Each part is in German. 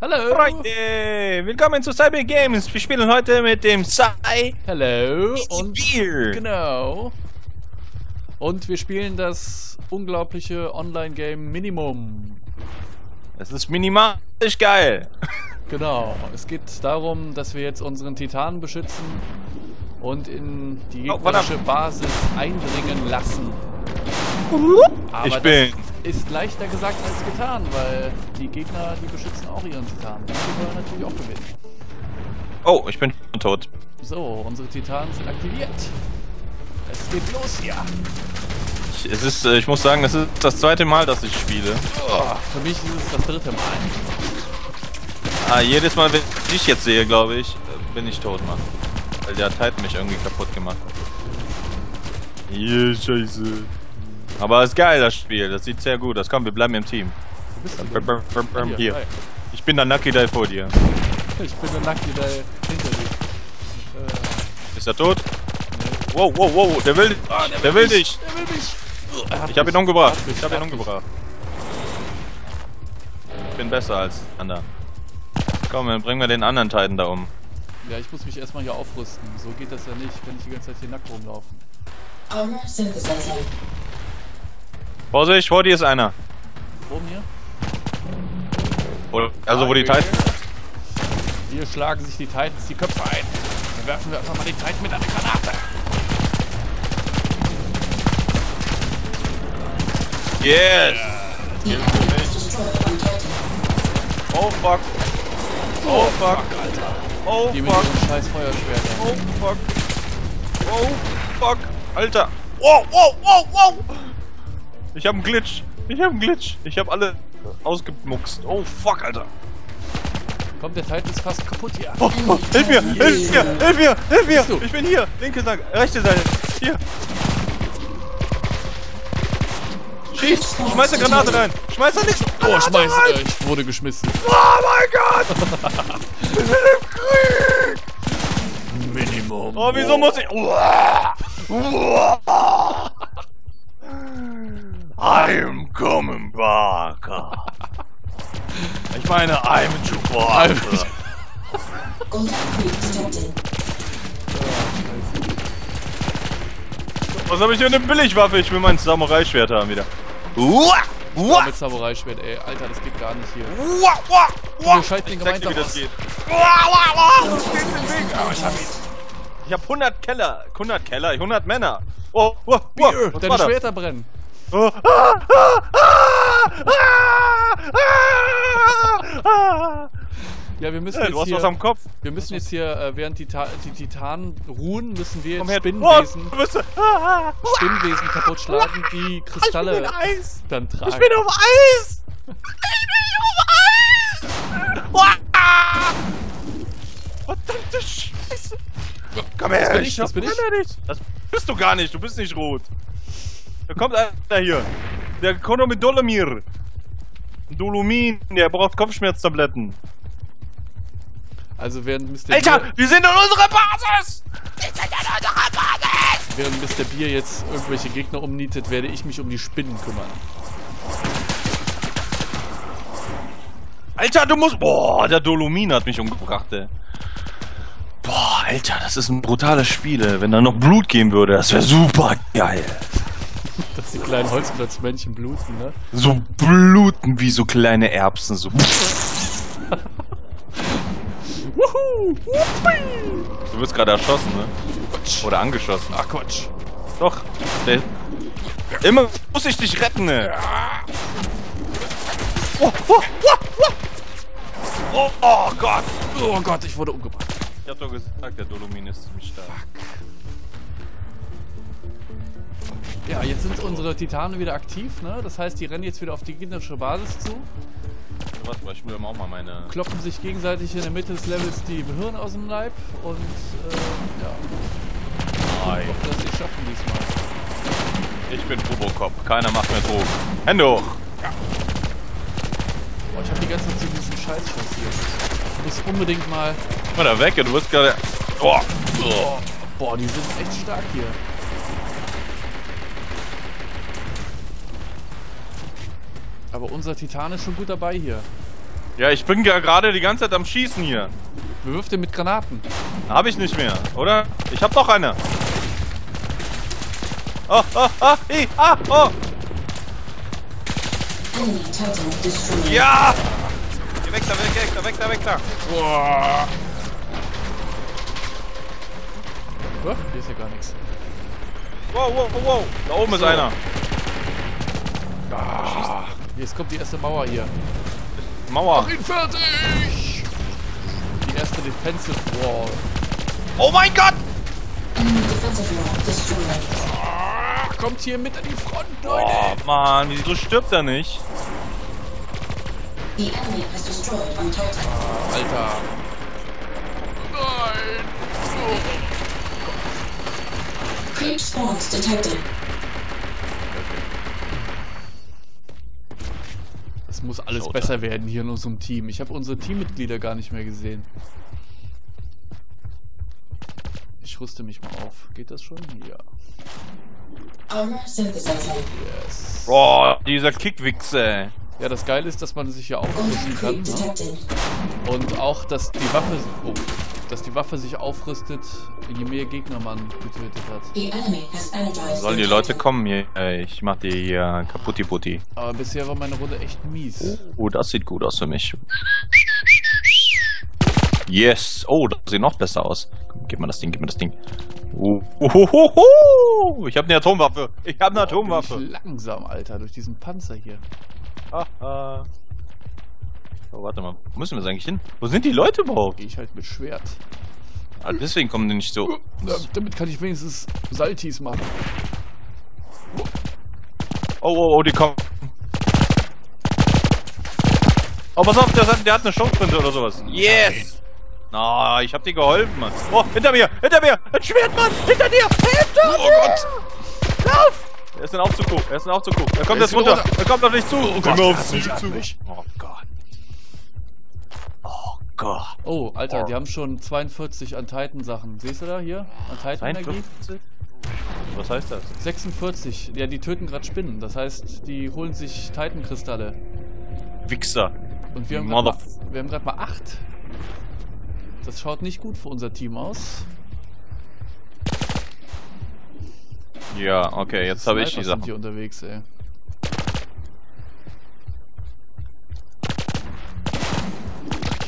Hallo. Freunde, willkommen zu Cyber Games. Wir spielen heute mit dem Cy Hallo. Und Beer. genau. Und wir spielen das unglaubliche Online-Game Minimum. Das ist minimalisch geil. Genau. Es geht darum, dass wir jetzt unseren Titanen beschützen und in die Oh, gegnerische Basis eindringen lassen. Aber Ich bin- ist leichter gesagt als getan, weil die Gegner, die beschützen auch ihren Titanen. Die wollen natürlich auch gewinnen. Oh, ich bin tot. So, unsere Titanen sind aktiviert. Es geht los hier. Ich, es ist, äh, ich muss sagen, es ist das zweite Mal, dass ich spiele. Oh, für mich ist es das dritte Mal. Ah, jedes Mal, wenn ich jetzt sehe, glaube ich, äh, bin ich tot, Mann. Weil der Titan mich irgendwie kaputt gemacht hat. Yeah, scheiße. Aber es ist geil, das Spiel. Das sieht sehr gut aus. Komm, wir bleiben im Team. Brr, brr, brr, Hier, Hier. hi. Ich bin der Nucky Dive vor dir. Ich bin der Nackte da hinter dir. Äh, Ist er tot? Wow, wow, wow, der will, der will dich. Er will hat Ich hab ihn umgebracht. Ich hab ihn umgebracht. Ich bin besser als die anderen. Komm, dann bringen wir den anderen Titan da um. Ja, ich muss mich erstmal hier aufrüsten. So geht das ja nicht, wenn ich die ganze Zeit hier nackt rumlaufe. Armor synthesizing. Vorsicht, vor dir ist einer. Mir? Wo- Also wo die Titans... Hier schlagen sich die Titans die Köpfe ein. Dann werfen wir einfach mal den Titan mit einer Granate. Yes! Titan. Oh fuck. Oh fuck. Oh Die mit fuck. scheiß Feuerschwertern. Oh fuck. Oh fuck. Alter. Wow, wow, wow, wow. Ich hab einen Glitch. Ich hab einen Glitch. Ich hab alle ausgemuckst. Oh fuck, Alter. Kommt, der Titan ist fast kaputt hier. Oh, oh, hilf mir, hilf mir, hilf mir, hilf mir. Ich bin hier. Linke Seite, rechte Seite. Hier. Schieß. Schmeiß eine Granate rein. Schmeiß da nicht. Oh, Granate schmeiß. rein. Äh, ich wurde geschmissen. Oh mein Gott. Wir sind im Krieg. Minimum. Oh, wieso muss ich... Uah! Uah! I'm coming back. Ich meine, I'm Chewbacca. Was habe ich hier eine Billigwaffe? Ich will mein Samurai-Schwert haben wieder. Uah! Uah! Mit Samurai-Schwert, ey. Alter, das geht gar nicht hier. Uah! Uah! Uah! Wir schalten den Ich zeig dir, gemeinsam wie das geht. Uah! Uah! Uah! Weg. Ah, ich hab ihn. Ich hab 100 Keller. 100 Keller, 100 Männer. Oh, oh, oh. Bier, Was deine? Schwerter brennen. Oh. Ah, ah, ah. Ja, wir müssen Hey, jetzt du hast hier, was am Kopf. wir müssen jetzt hier, äh, während die, Ta die Titanen ruhen, müssen wir jetzt. Spinnenwesen, Oh, Spinnenwesen kaputt schlagen, die Kristalle Ich bin dann tragen. Ich bin auf Eis. Ich bin auf Eis. Verdammte Scheiße. Komm her, Das bin ich, das bin ich. Das bist du gar nicht, du bist nicht rot. Da kommt einer hier. Der kommt mit Dolomir. Dolomin, der braucht Kopfschmerztabletten. Also während Mr. Alter, Bier, wir sind in unserer Basis! Wir sind in unserer Basis! während Mr. Bier jetzt irgendwelche Gegner umnietet, werde ich mich um die Spinnen kümmern. Alter, du musst... Boah, der Dolomin hat mich umgebracht, ey. Boah, Alter, das ist ein brutales Spiel, ey. Wenn da noch Blut geben würde, das wäre super geil. Dass die kleinen Holzklötzmännchen bluten, ne? So bluten wie so kleine Erbsen, so... Wuhu! Du wirst gerade erschossen, ne? Oder angeschossen. Ach Quatsch. Doch. Der... Immer muss ich dich retten, ne? Oh, oh, oh, oh. Oh, oh Gott! Oh Gott, ich wurde umgebracht. Ich hab doch gesagt, der Dolomin ist ziemlich stark. Ja, jetzt sind unsere Titanen wieder aktiv, ne? Das heißt, die rennen jetzt wieder auf die gegnerische Basis zu, Warte mal, ich will auch mal meine... kloppen sich gegenseitig in der Mitte des Levels die Behirn aus dem Leib und äh, ja, Ei. ob das sie schaffen diesmal. Ich bin Robocop. Keiner macht mehr Drogen. Hände hoch! Boah, ich hab die ganze Zeit diesen Scheißschuss hier. Ich muss unbedingt mal. Mal da weg, du wirst gerade... Oh. oh. Boah, die sind echt stark hier. Aber unser Titan ist schon gut dabei hier. Ja, ich bin ja gerade die ganze Zeit am Schießen hier. Bewirft den mit Granaten. Hab ich nicht mehr, oder? Ich hab doch eine. Oh, oh, oh, hi, ah, oh. Ja! Geh weg da, weg, weg da, weg da, weg da. Boah. Oh, hier ist ja gar nichts. Wow, wow, wow, wow. Da oben ist So. einer. Ah, jetzt kommt die erste Mauer hier. Mauer. Mach ihn fertig! Die erste Defensive Wall. Oh mein Gott! Enemy defensive wall destroyed. Ah, kommt hier mit an die Front, Leute! Oh Mann, wieso stirbt er nicht? The enemy has destroyed our Titan. Alter. Nein! Creep spawns detected. Muss alles Showtime. besser werden hier in unserem Team. Ich habe unsere Teammitglieder gar nicht mehr gesehen. Ich rüste mich mal auf. Geht das schon? Ja. Armor synthesizer. Yes. Oh, dieser Kickwichse. Ja, das Geile ist, dass man sich hier aufrüsten kann. Ne? Und auch, dass die Waffe, oh, dass die Waffe sich aufrüstet, je mehr Gegner man getötet hat. Sollen die Leute kommen hier? Ich mach die hier kaputti putti. Aber bisher war meine Runde echt mies. Oh, das sieht gut aus für mich. Yes. Oh, das sieht noch besser aus. Komm, Gib mir das Ding, gib mir das Ding. Oh, Uhuhuhu. Ich habe eine Atomwaffe. Ich habe eine Bin Atomwaffe. ich langsam, Alter, durch diesen Panzer hier. Haha. Oh, warte mal. Wo müssen wir eigentlich hin? Wo sind die Leute überhaupt? Geh ich halt mit Schwert. Ah, deswegen kommen die nicht so. Da, damit kann ich wenigstens Saltis machen. Oh, oh, oh, die kommen. Oh, pass auf, der, hat- der hat eine Schrotflinte oder sowas. Yes! Na, ich hab dir geholfen, Mann. Oh, hinter mir, hinter mir! Ein Schwert, Mann! Hinter dir! Hinter Oh dir! Gott! Lauf! Er ist ein Aufzug hoch, er ist ein Aufzug hoch. Er kommt Er jetzt runter, runter. er kommt auf dich zu. Oh Gott, Komm er auf mich, zu. Oh Gott. Oh Gott. Oh, Alter, Oh. die haben schon 42 an Titan-Sachen. Siehst du da hier? An Titan-Energie? 52? Was heißt das? 46. Ja, die töten gerade Spinnen. Das heißt, die holen sich Titan-Kristalle. Wichser. Und wir haben gerade mal, wir haben grad mal 8. Das schaut nicht gut für unser Team aus. Ja, okay, jetzt habe ich die Sniper sind hier unterwegs, ey.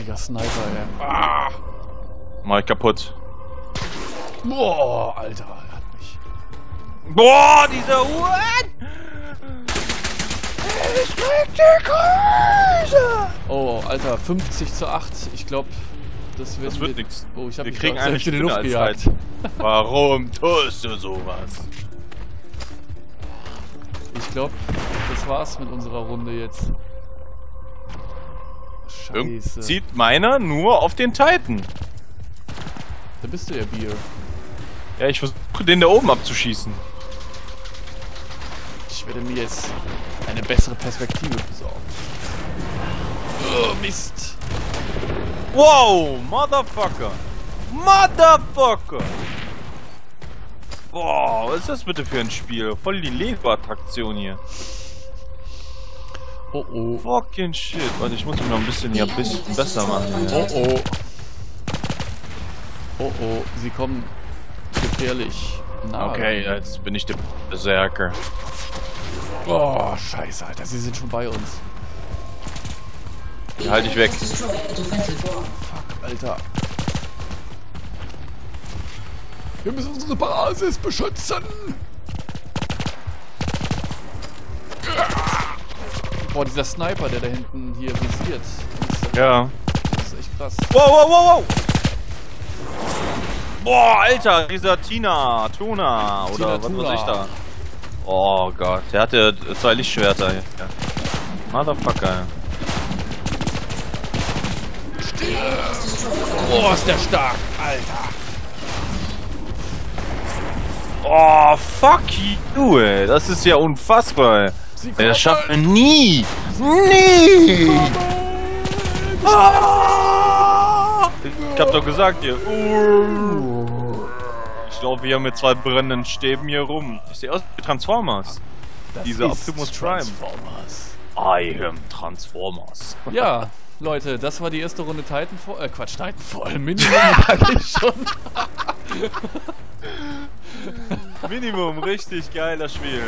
Richtiger Sniper, ey. Ah! Mach ich kaputt. Boah, Alter, er hat mich. Boah, dieser What? Ich krieg die Krise! Oh, Alter, 50 zu 8. Ich glaube, das wird. Das wird nix. Oh, ich habe Wir kriegen eine selbst in die Luft gejagt. Warum tust du sowas? Ich glaube, das war's mit unserer Runde jetzt. Irgend Scheiße. zieht meiner nur auf den Titan. Da bist du ja, Bier. Ja, ich versuche den da oben abzuschießen. Ich werde mir jetzt eine bessere Perspektive besorgen. Oh, Mist. Wow, Motherfucker. Motherfucker. Boah, was ist das bitte für ein Spiel? Voll die Lego-Attraktion hier. Oh oh. Fucking shit. Warte, ich muss mich noch ein bisschen hier ein bisschen besser machen. Hier. Oh oh. Oh oh. Sie kommen gefährlich nahe. Okay, jetzt bin ich der Berserker. Oh, scheiße, Alter. Sie sind schon bei uns. Halt dich weg. Fuck, Alter. Wir müssen unsere Basis beschützen. Boah, dieser Sniper, der da hinten hier visiert. Das Ja. das ist echt krass. Wow, wow, wow, wow! Boah, Alter, dieser Tina, Tuna, oder Tina was Tuna. weiß ich da. Oh Gott, der hatte zwei Lichtschwerter. hier. Motherfucker. Boah, ist der stark, Alter. Oh, fuck you, ey. Das ist ja unfassbar. ey. Das schafft er kommen. nie. Nie. Ah! Ich hab doch gesagt hier. Ich glaube, wir haben mit zwei brennenden Stäben hier rum. Ich sehe aus wie Transformers. Das Dieser ist Optimus Prime. Transformers. I am Transformers. Ja, Leute, das war die erste Runde Titanfall. Äh, Quatsch, Titanfall. Minimum sag ich schon. Minimum, richtig geiler Spiel.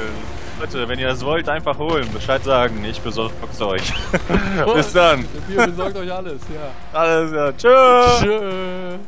Leute, wenn ihr das wollt, einfach holen. Bescheid sagen, ich besorg's euch. Bis dann. Wir besorgt euch alles, ja. Alles ja. Tschüss. Tschö.